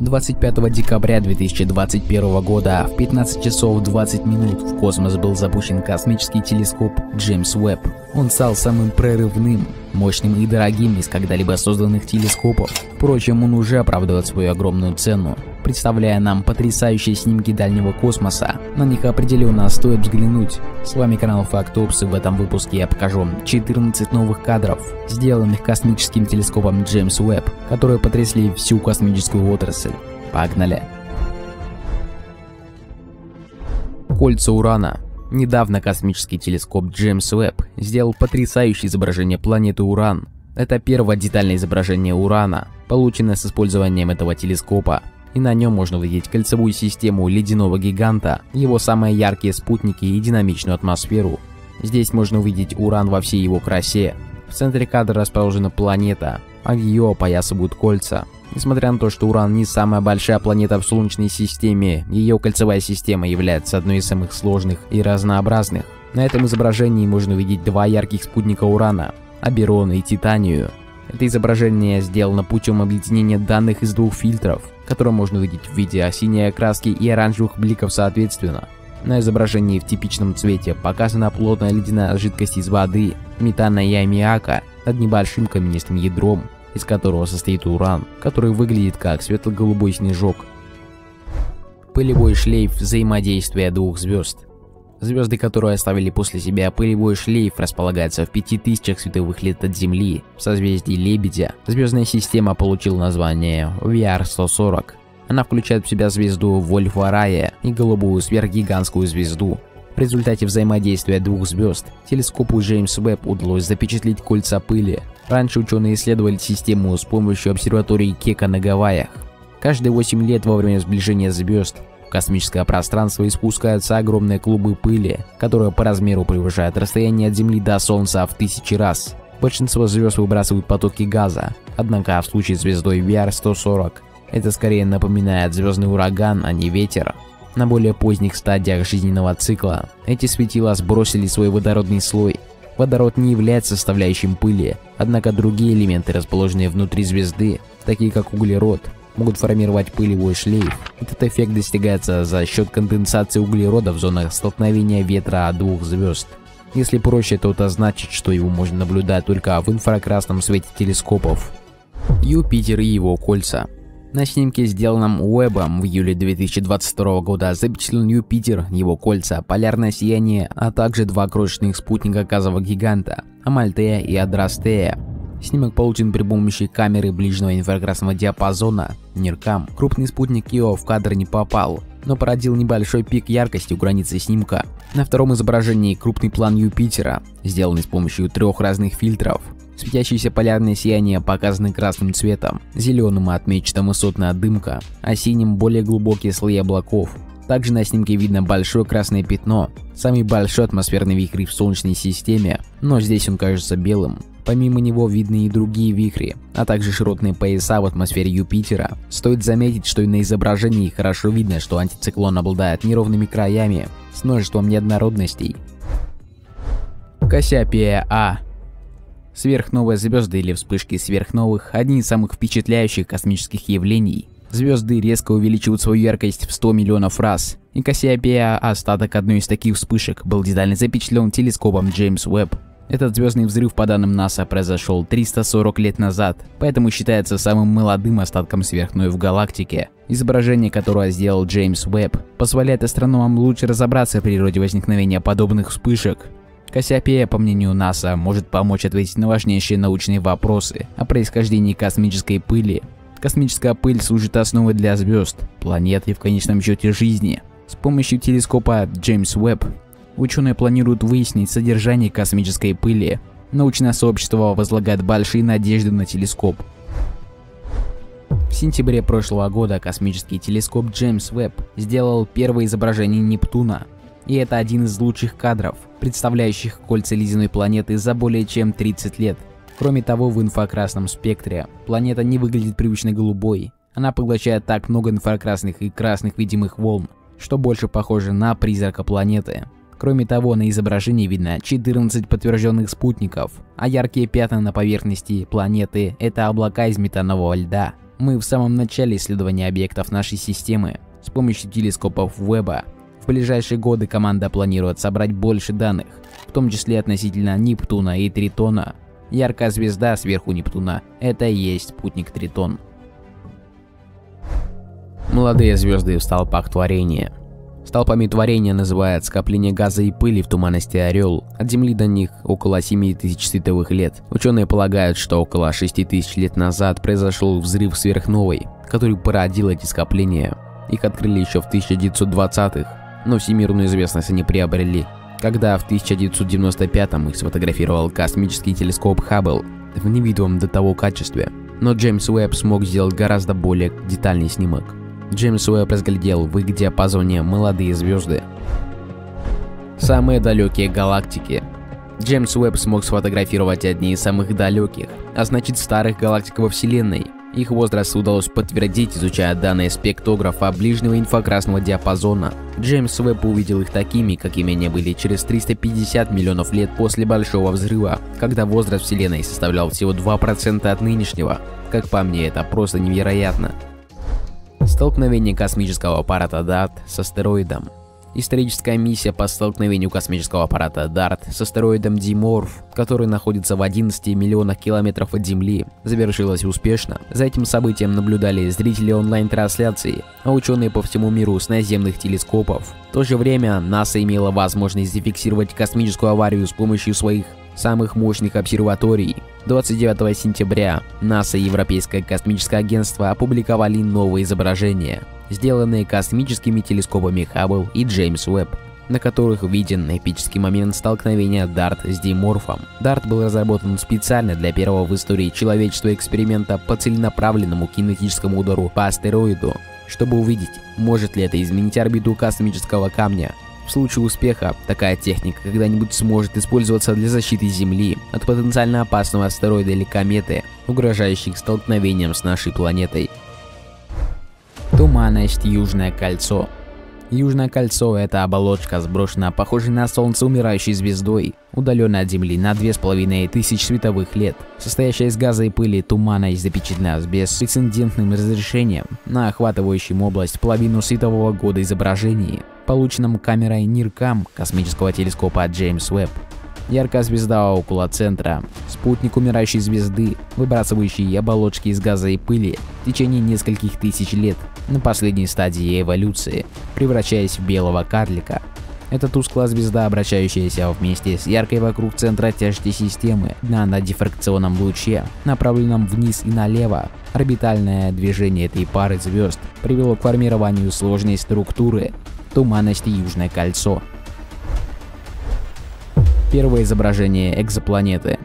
25 декабря 2021 года в 15 часов 20 минут в космос был запущен космический телескоп Джеймс Уэбб. Он стал самым прорывным, мощным и дорогим из когда-либо созданных телескопов. Впрочем, он уже оправдывает свою огромную цену, представляя нам потрясающие снимки дальнего космоса. На них определенно стоит взглянуть. С вами канал Фактопс и в этом выпуске я покажу 14 новых кадров, сделанных космическим телескопом Джеймс Уэбб, которые потрясли всю космическую отрасль. Погнали! Кольца Урана Недавно космический телескоп Джеймс Уэбб сделал потрясающее изображение планеты Уран. Это первое детальное изображение Урана, полученное с использованием этого телескопа. И на нем можно увидеть кольцевую систему ледяного гиганта, его самые яркие спутники и динамичную атмосферу. Здесь можно увидеть Уран во всей его красе. В центре кадра расположена планета, а ее опоясывают кольца. Несмотря на то, что Уран не самая большая планета в Солнечной системе, ее кольцевая система является одной из самых сложных и разнообразных. На этом изображении можно увидеть два ярких спутника Урана – Аберон и Титанию. Это изображение сделано путем объединения данных из двух фильтров, которые можно увидеть в виде синей окраски и оранжевых бликов соответственно. На изображении в типичном цвете показана плотная ледяная жидкость из воды, метана и аммиака над небольшим каменистым ядром, из которого состоит уран, который выглядит как светло-голубой снежок. Пылевой шлейф взаимодействия двух звезд. Звезды, которые оставили после себя пылевой шлейф, располагаются в 5000 световых лет от Земли, в созвездии Лебедя. Звездная система получила название VR-140. Она включает в себя звезду Вольфа-Рая и голубую сверхгигантскую звезду. В результате взаимодействия двух звезд телескопу Джеймс Уэбб удалось запечатлеть кольца пыли, Раньше ученые исследовали систему с помощью обсерватории Кека на Гавайях. Каждые 8 лет во время сближения звезд в космическое пространство испускаются огромные клубы пыли, которые по размеру превышают расстояние от Земли до Солнца в тысячи раз. Большинство звезд выбрасывают потоки газа, однако в случае звездой VR-140 это скорее напоминает звездный ураган, а не ветер. На более поздних стадиях жизненного цикла эти светила сбросили свой водородный слой Водород не является составляющим пыли, однако другие элементы, расположенные внутри звезды, такие как углерод, могут формировать пылевой шлейф. Этот эффект достигается за счет конденсации углерода в зонах столкновения ветра двух звезд. Если проще, то это значит, что его можно наблюдать только в инфракрасном свете телескопов. Юпитер и его кольца на снимке, сделанном Уэбом в июле 2022 года, запечатлен Юпитер, его кольца, полярное сияние, а также два крошечных спутника газового гиганта – Амальтея и Адрастея. Снимок получен при помощи камеры ближнего инфракрасного диапазона NIRCam. Крупный спутник Ио в кадр не попал, но породил небольшой пик яркости у границы снимка. На втором изображении крупный план Юпитера, сделанный с помощью трех разных фильтров. Светящееся полярное сияние показано красным цветом, зеленым отмечена высотная дымка, а синим более глубокие слои облаков. Также на снимке видно большое красное пятно, самый большой атмосферный вихрь в Солнечной системе, но здесь он кажется белым. Помимо него видны и другие вихри, а также широтные пояса в атмосфере Юпитера. Стоит заметить, что и на изображении хорошо видно, что антициклон обладает неровными краями, с множеством неоднородностей. Кассиопея А Сверхновые звезды или вспышки сверхновых – одни из самых впечатляющих космических явлений. Звезды резко увеличивают свою яркость в 100 миллионов раз. И Кассиопея, остаток одной из таких вспышек, был детально запечатлен телескопом Джеймс Уэбб. Этот звездный взрыв, по данным НАСА, произошел 340 лет назад, поэтому считается самым молодым остатком сверхновой в галактике. Изображение, которое сделал Джеймс Уэбб, позволяет астрономам лучше разобраться в природе возникновения подобных вспышек. Кассиопея, по мнению НАСА, может помочь ответить на важнейшие научные вопросы о происхождении космической пыли. Космическая пыль служит основой для звезд, планет и в конечном счете жизни. С помощью телескопа Джеймс Уэбб ученые планируют выяснить содержание космической пыли. Научное сообщество возлагает большие надежды на телескоп. В сентябре прошлого года космический телескоп Джеймс Уэбб сделал первое изображение Нептуна, и это один из лучших кадров, представляющих кольца ледяной планеты за более чем 30 лет. Кроме того, в инфракрасном спектре планета не выглядит привычно голубой. Она поглощает так много инфракрасных и красных видимых волн, что больше похоже на призрака планеты. Кроме того, на изображении видно 14 подтвержденных спутников, а яркие пятна на поверхности планеты – это облака из метанового льда. Мы в самом начале исследования объектов нашей системы. С помощью телескопов Веба ближайшие годы команда планирует собрать больше данных, в том числе относительно Нептуна и Тритона. Яркая звезда сверху Нептуна – это и есть спутник Тритон. Молодые звезды в столпах творения. Столпами творения называют скопление газа и пыли в туманности Орел. От Земли до них около 7 тысяч световых лет. Ученые полагают, что около 6 тысяч лет назад произошел взрыв сверхновой, который породил эти скопления. Их открыли еще в 1920-х, но всемирную известность они приобрели, когда в 1995-м их сфотографировал космический телескоп Хаббл в невидимом до того качестве. Но Джеймс Уэбб смог сделать гораздо более детальный снимок. Джеймс Уэбб разглядел в их диапазоне молодые звезды. Самые далекие галактики. Джеймс Уэбб смог сфотографировать одни из самых далеких, а значит старых галактик во Вселенной. Их возраст удалось подтвердить, изучая данные спектрографа ближнего инфракрасного диапазона. Джеймс Уэбб увидел их такими, какими они были через 350 миллионов лет после Большого Взрыва, когда возраст Вселенной составлял всего 2% от нынешнего. Как по мне, это просто невероятно. Столкновение космического аппарата DART с астероидом. Историческая миссия по столкновению космического аппарата DART с астероидом Диморф, который находится в 11 миллионах километров от Земли, завершилась успешно. За этим событием наблюдали зрители онлайн-трансляции, а ученые по всему миру с наземных телескопов. В то же время НАСА имела возможность зафиксировать космическую аварию с помощью своих самых мощных обсерваторий. 29 сентября НАСА и Европейское космическое агентство опубликовали новые изображения, сделанные космическими телескопами Хаббл и Джеймс Уэбб на которых виден эпический момент столкновения Дарт с Диморфом. Дарт был разработан специально для первого в истории человечества эксперимента по целенаправленному кинетическому удару по астероиду, чтобы увидеть, может ли это изменить орбиту космического камня. В случае успеха, такая техника когда-нибудь сможет использоваться для защиты Земли от потенциально опасного астероида или кометы, угрожающих столкновением с нашей планетой. Туманность Южное кольцо. Южное кольцо – это оболочка, сброшенная, похожая на Солнце умирающей звездой, удаленная от Земли на 2500 световых лет, состоящая из газа и пыли, тумана и запечатлена с беспрецедентным разрешением на охватывающем область половину светового года изображении, полученном камерой NIRCam космического телескопа Джеймс Уэбб. Яркая звезда около центра, спутник умирающей звезды, выбрасывающий оболочки из газа и пыли в течение нескольких тысяч лет на последней стадии эволюции, превращаясь в белого карлика. Это тусклая звезда, обращающаяся вместе с яркой вокруг центра тяжести системы на надифракционном луче, направленном вниз и налево. Орбитальное движение этой пары звезд привело к формированию сложной структуры туманности Южное кольцо, Первое изображение экзопланеты.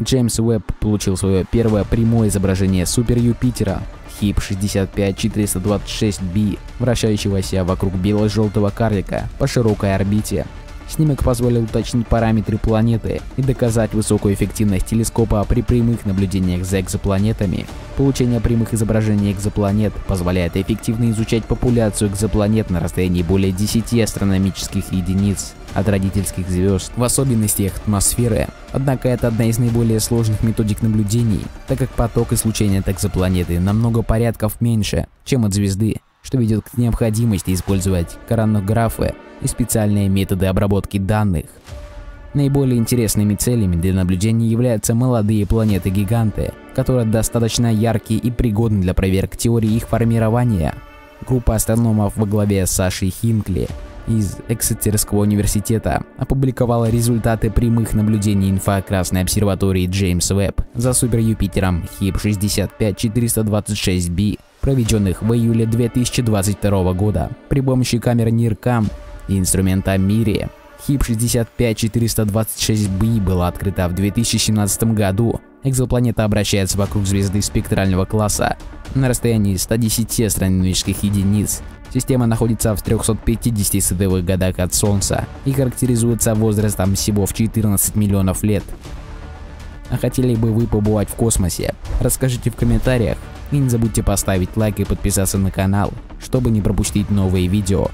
Джеймс Уэбб получил свое первое прямое изображение супер-Юпитера HIP-65-426b, вращающегося вокруг бело-желтого карлика по широкой орбите Снимок позволил уточнить параметры планеты и доказать высокую эффективность телескопа при прямых наблюдениях за экзопланетами. Получение прямых изображений экзопланет позволяет эффективно изучать популяцию экзопланет на расстоянии более 10 астрономических единиц от родительских звезд, в особенности их атмосферы. Однако это одна из наиболее сложных методик наблюдений, так как поток излучения от экзопланеты намного порядков меньше, чем от звезды, что ведет к необходимости использовать коронографы и специальные методы обработки данных. Наиболее интересными целями для наблюдения являются молодые планеты-гиганты, которые достаточно яркие и пригодны для проверки теории их формирования. Группа астрономов во главе с Сашей Хинкли из Эксетерского университета опубликовала результаты прямых наблюдений инфракрасной обсерватории Джеймс Веб за супер-Юпитером HIP-65-426b, проведенных в июле 2022 года при помощи камер NIRCam и инструмента Мири. HIP-65-426b была открыта в 2017 году. Экзопланета обращается вокруг звезды спектрального класса на расстоянии 110 астрономических единиц. Система находится в 350 световых годах от Солнца и характеризуется возрастом всего в 14 миллионов лет. А хотели бы вы побывать в космосе? Расскажите в комментариях и не забудьте поставить лайк и подписаться на канал, чтобы не пропустить новые видео.